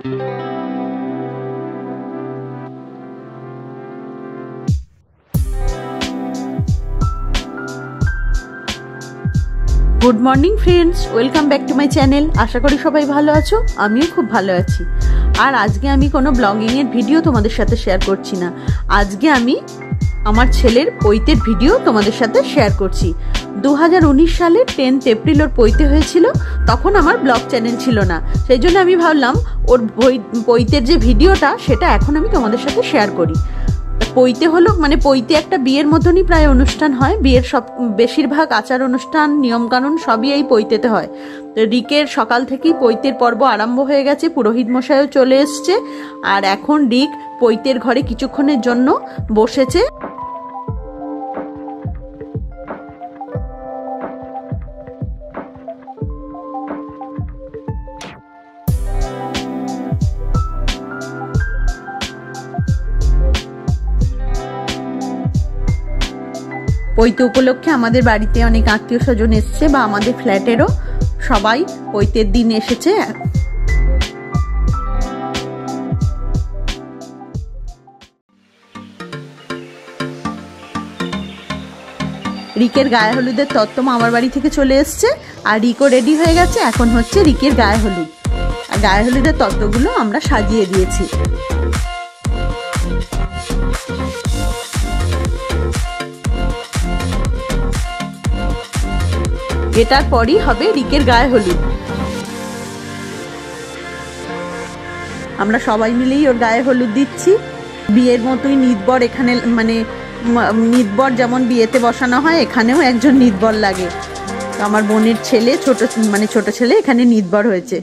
Good morning friends welcome back to my channel আশা করি সবাই ভালো আছো। আমিও খুব ভালো আছি। আর আজকে আমি কোনো ব্লগিংয়ের ভিডিও তোমাদের সাথে শেয়ার করছি না। আজকে আমি আমার ছেলের পৈতের ভিডিও তোমাদের সাথে শেয়ার করছি। দু সালের টেন্থ এপ্রিল ওর পৈতে হয়েছিল, তখন আমার ব্লগ চ্যানেল ছিল না। সেই জন্য আমি ভাবলাম, ওর পৈতের যে ভিডিওটা, সেটা এখন আমি তোমাদের সাথে শেয়ার করি। পৈতে হলো মানে পৈতে একটা বিয়ের মতনই প্রায় অনুষ্ঠান হয়। বিয়ের সব, বেশিরভাগ আচার অনুষ্ঠান, নিয়মকানুন সবই এই পৈতেতে হয়। তো রিকের সকাল থেকেই পৈতের পর্ব আরম্ভ হয়ে গেছে, পুরোহিত মশাইও চলে এসছে। আর এখন রিক পৈতের ঘরে কিছুক্ষণের জন্য বসেছে। পৈতে উপলক্ষে আমাদের বাড়িতে অনেক আত্মীয় স্বজন এসছে বা আমাদের ফ্ল্যাটেরও সবাই পৈতের দিন এসেছে। রিকের গায়ে হলুদের তত্ত্ব মামার বাড়ি থেকে চলে এসছে আর রিকও রেডি হয়ে গেছে, এখন হচ্ছে রিকের গায়ে হলুদ। আর গায়ে হলুদের তত্ত্বগুলো আমরা সাজিয়ে দিয়েছি। এটার পরই হবে রিকের গায়ে হলুদ। আমরা সবাই মিলেই ওর গায়ে হলুদ দিচ্ছি। বিয়ের মতোই নিদবর এখানে মানে নিদবর যেমন বিয়েতে বসানো হয়, এখানেও একজন নিদবর লাগে। আমার বোনের ছেলে, ছোট মানে ছোট ছেলে এখানে নিদবর হয়েছে।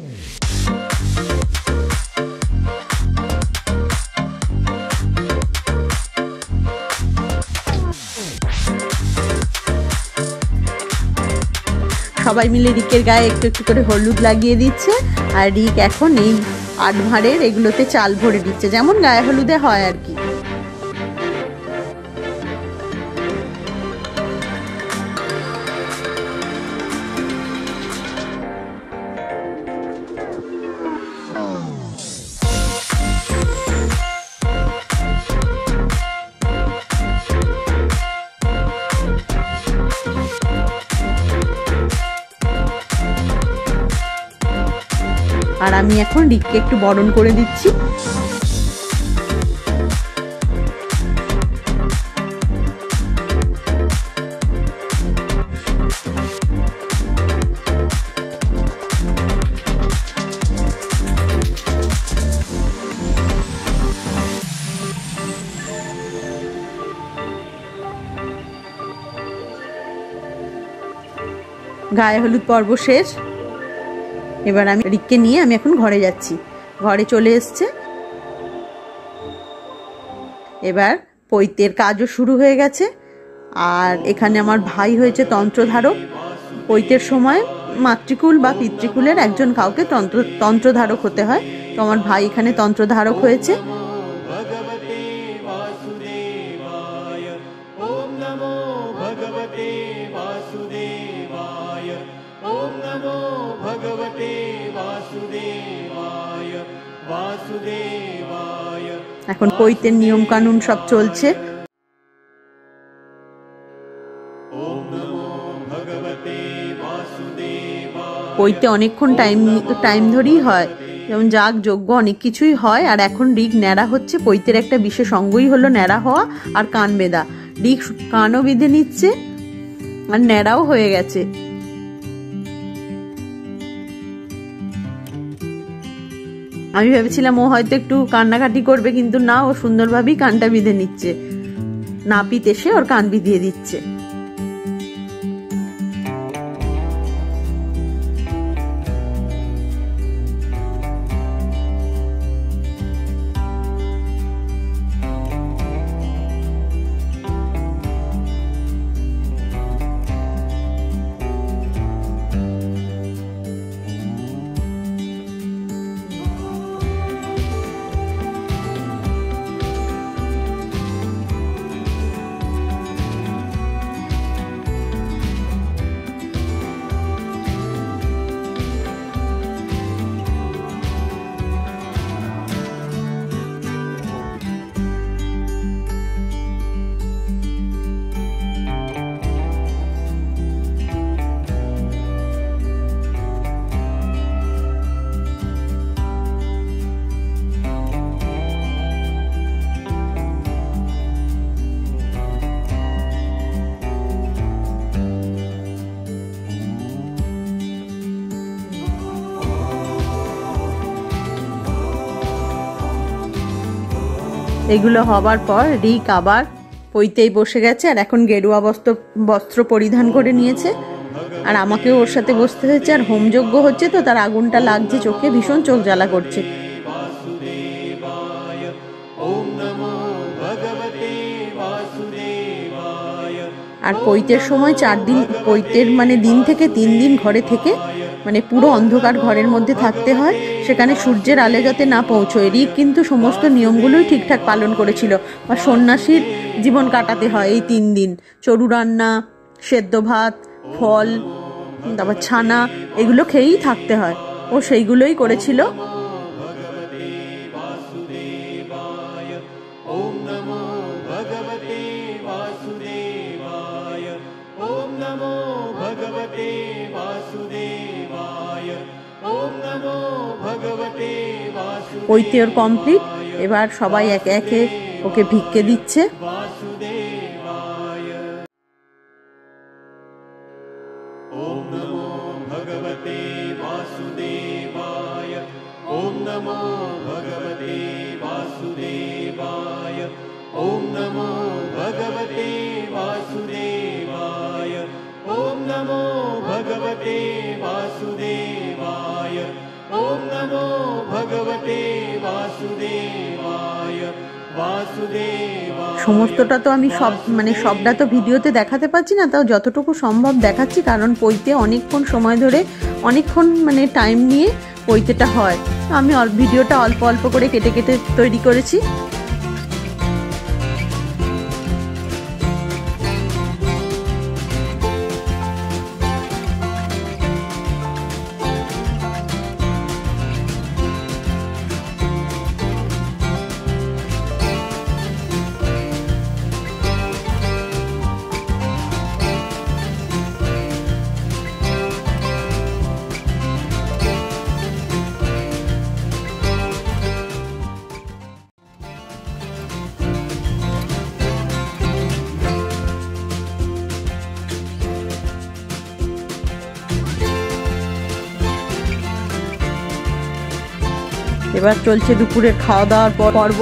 সবাই মিলে রিকের গায়ে একটু একটু করে হলুদ লাগিয়ে দিচ্ছে। আর রিক এখন এই আট ভাঁড়ের এগুলোতে চাল ভরে দিচ্ছে। যেমন গায়ে হলুদে হয় আর কি। আর আমি এখন রিককে একটু বরণ করে দিচ্ছি। গায়ে হলুদ পর্ব শেষ। এবার আমি রিককে নিয়ে আমি এখন ঘরে যাচ্ছি। ঘরে চলে এসছে। এবার পৈতের কাজও শুরু হয়ে গেছে। আর এখানে আমার ভাই হয়েছে তন্ত্রধারক। পৈতের সময় মাতৃকুল বা পিতৃকুলের একজন কাউকে তন্ত্র তন্ত্রধারক হতে হয়। তো আমার ভাই এখানে তন্ত্রধারক হয়েছে। এখন পৈতের নিয়ম কানুন সব চলছে। পৈতে অনেকক্ষণ টাইম টাইম ধরেই হয়। যেমন যাগ যজ্ঞ অনেক কিছুই হয়। আর এখন রিক ন্যাড়া হচ্ছে। পৈতের একটা বিশেষ অঙ্গই হলো ন্যাড়া হওয়া আর কান বেদা রিক কানও বেঁধে নিচ্ছে আর ন্যাড়াও হয়ে গেছে। আমি ভেবেছিলাম ও হয়তো একটু কান্নাকাটি করবে, কিন্তু না, ও সুন্দরভাবেই কানটা বিঁধে নিচ্ছে। না পিতে সে ওর কান বিঁধিয়ে দিচ্ছে। এগুলো হবার পর রিক আবার পইতেই বসে গেছে আর এখন গেরুয়া বস্ত্র বস্ত্র পরিধান করে নিয়েছে। আর আমাকেও ওর সাথে বসতে হয়েছে আর হোমযজ্ঞ হচ্ছে তো তার আগুনটা লাগছে চোখে ভীষণ চোখ জ্বালা করছে আর পৈতের সময় চার দিন পৈতের মানে দিন থেকে তিন দিন ঘরে থেকে মানে পুরো অন্ধকার ঘরের মধ্যে থাকতে হয়। সেখানে সূর্যের আলে যাতে না পৌঁছয়, রিক কিন্তু সমস্ত নিয়মগুলোই ঠিকঠাক পালন করেছিল। বা সন্ন্যাসীর জীবন কাটাতে হয় এই তিন দিন। চরু রান্না, সেদ্ধ ভাত, ফল, তারপর ছানা, এগুলো খেয়েই থাকতে হয়। ও সেইগুলোই করেছিল। ঐতিহ্য কমপ্লিট এবার সবাই একে একে ওকে ভিক্ষে দিচ্ছে। সমস্তটা তো আমি সব মানে সবটা তো ভিডিওতে দেখাতে পারছি না, তাও যতটুকু সম্ভব দেখাচ্ছি, কারণ পইতে অনেকক্ষণ সময় ধরে, অনেকক্ষণ মানে টাইম নিয়ে পইতেটা হয়। আমি ভিডিওটা অল্প অল্প করে কেটে কেটে তৈরি করেছি। এবার চলছে দুপুরের খাওয়া দাওয়ার পর পর্ব।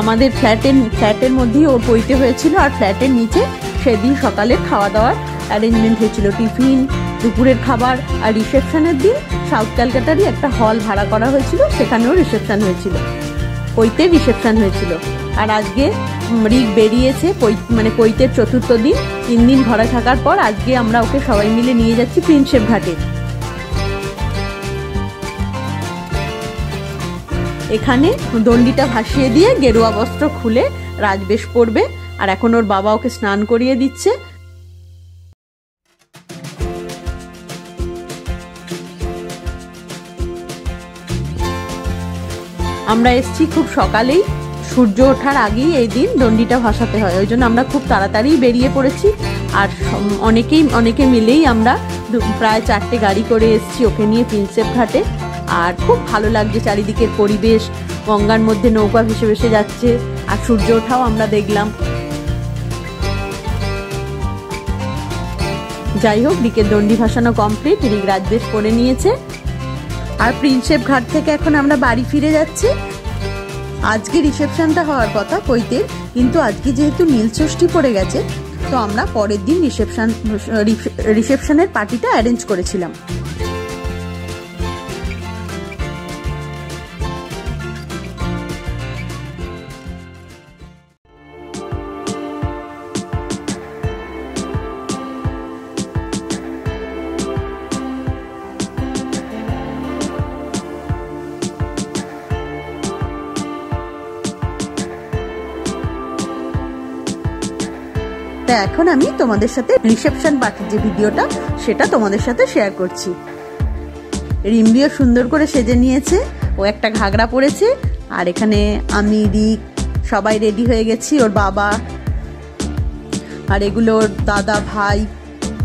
আমাদের ফ্ল্যাটের ফ্ল্যাটের মধ্যেই ও পইতে হয়েছিল আর ফ্ল্যাটের নিচে সেদিন সকালে খাওয়া দাওয়ার অ্যারেঞ্জমেন্ট হয়েছিল। টিফিন, দুপুরের খাবার আর রিসেপশনের দিন সাউথ ক্যালকাটারই একটা হল ভাড়া করা হয়েছিল, সেখানেও রিসেপশন হয়েছিল। পৈতে রিসেপশন হয়েছিল। আর আজকে রিক বেরিয়েছে মানে পৈতের চতুর্থ দিন। তিন দিন ঘরে থাকার পর আজকে আমরা ওকে সবাই মিলে নিয়ে যাচ্ছি প্রিন্সেপ ঘাটে। এখানে দণ্ডিটা ভাসিয়ে দিয়ে গেরুয়া বস্ত্র খুলে রাজবেশ পরবে, আর এখন ওর বাবা ওকে স্নান করিয়ে দিচ্ছে। আমরা এসছি খুব সকালেই, সূর্য ওঠার আগেই এই দিন দণ্ডিটা ভাসাতে হয়, ওই জন্য আমরা খুব তাড়াতাড়ি বেরিয়ে পড়েছি, আর অনেকেই অনেকে মিলেই আমরা প্রায় চারটে গাড়ি করে এসছি ওকে নিয়ে প্রিন্সেপ ঘাটে। আর খুব ভালো লাগছে চারিদিকের পরিবেশ, গঙ্গার মধ্যে নৌকা ভেসে ভেসে যাচ্ছে, আর সূর্য ওঠাও আমরা দেখলাম। যাই হোক, দিকের দণ্ডি ভাসানো কমপ্লিট রিক রাজবেশ পরে নিয়েছে। আর প্রিন্সেপ ঘাট থেকে এখন আমরা বাড়ি ফিরে যাচ্ছি। আজকে রিসেপশনটা হওয়ার কথা কইতে, কিন্তু আজকে যেহেতু নীলষষ্ঠী পড়ে গেছে, তো আমরা পরের দিন রিসেপশন, রিসেপশনের পার্টিটা অ্যারেঞ্জ করেছিলাম। তা এখন আমি তোমাদের সাথে রিসেপশন পার্টির যে ভিডিওটা, সেটা তোমাদের সাথে শেয়ার করছি। রিম্বিও সুন্দর করে সেজে নিয়েছে, ও একটা ঘাগরা পরেছে, আর এখানে আমি, রিক, সবাই রেডি হয়ে গেছি, ওর বাবা, আর এগুলো ওর দাদা, ভাই,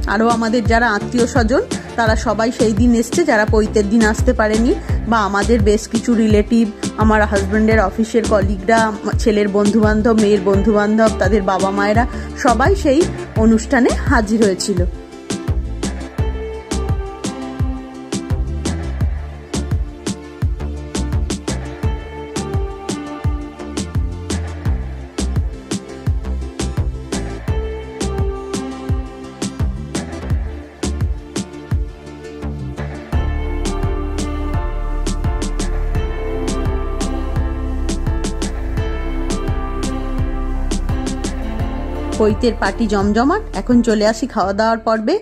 আরও আমাদের যারা আত্মীয় স্বজন, তারা সবাই সেই দিন এসছে, যারা পৈতের দিন আসতে পারেনি, বা আমাদের বেশ কিছু রিলেটিভ আমার হাজব্যান্ডের অফিসের কলিগরা ছেলের বন্ধুবান্ধব, মেয়ের বন্ধুবান্ধব, তাদের বাবা মায়েরা সবাই সেই অনুষ্ঠানে হাজির হয়েছিল। বইতের পাটি জমজমাট, এখন চলে আসি খাওয়া দাওয়ার পর্বে।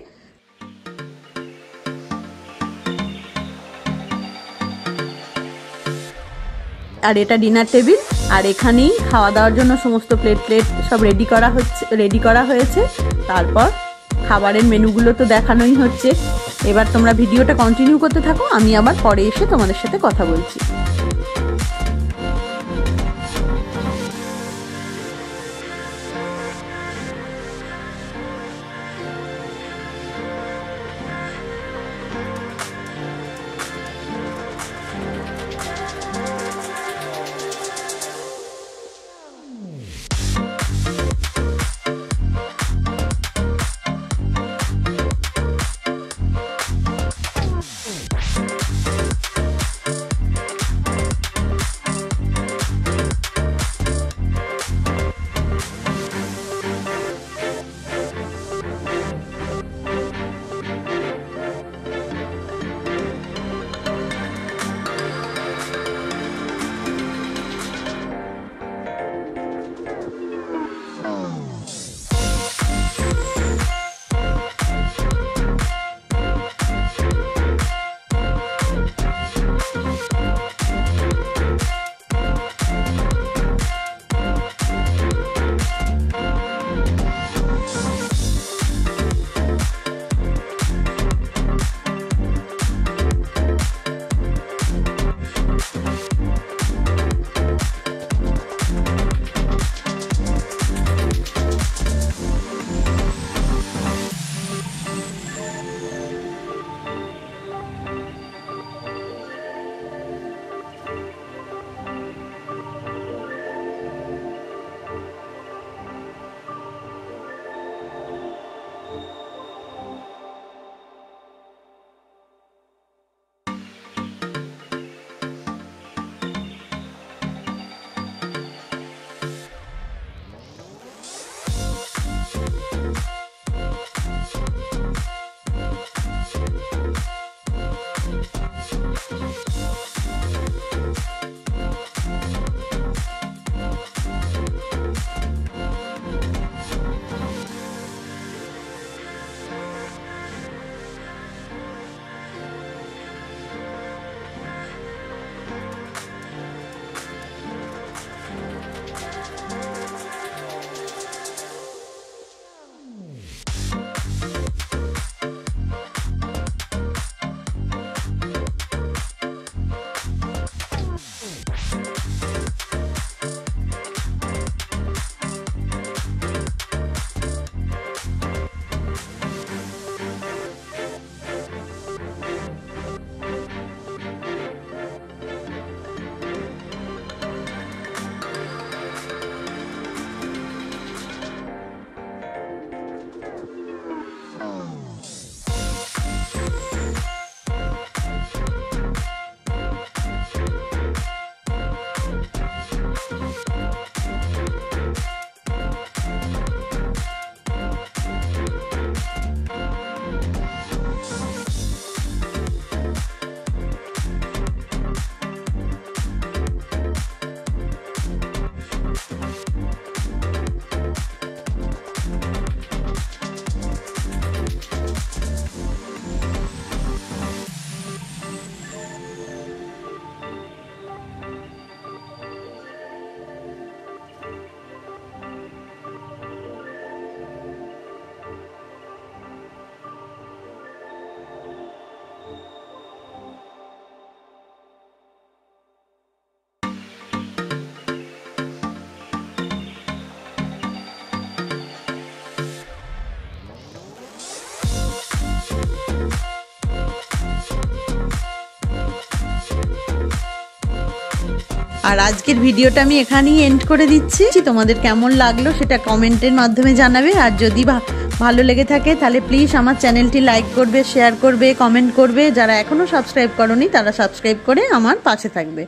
আর এটা ডিনার টেবিল, আর এখানেই খাওয়া দাওয়ার জন্য সমস্ত প্লেট প্লেট সব রেডি করা হচ্ছে, রেডি করা হয়েছে। তারপর খাবারের মেনুগুলো তো দেখানোই হচ্ছে। এবার তোমরা ভিডিওটা কন্টিনিউ করতে থাকো, আমি আবার পরে এসে তোমাদের সাথে কথা বলছি। আর আজকের ভিডিওটা আমি এখানেই এন্ড করে দিচ্ছি। তোমাদের কেমন লাগল সেটা কমেন্টের মাধ্যমে জানাবে। আর যদি ভালো লেগে থাকে, তাহলে প্লিজ আমার চ্যানেলটি লাইক করবে শেয়ার করবে কমেন্ট করবে। যারা এখনও সাবস্ক্রাইব করনি, তারা সাবস্ক্রাইব করে আমার পাশে থাকবে।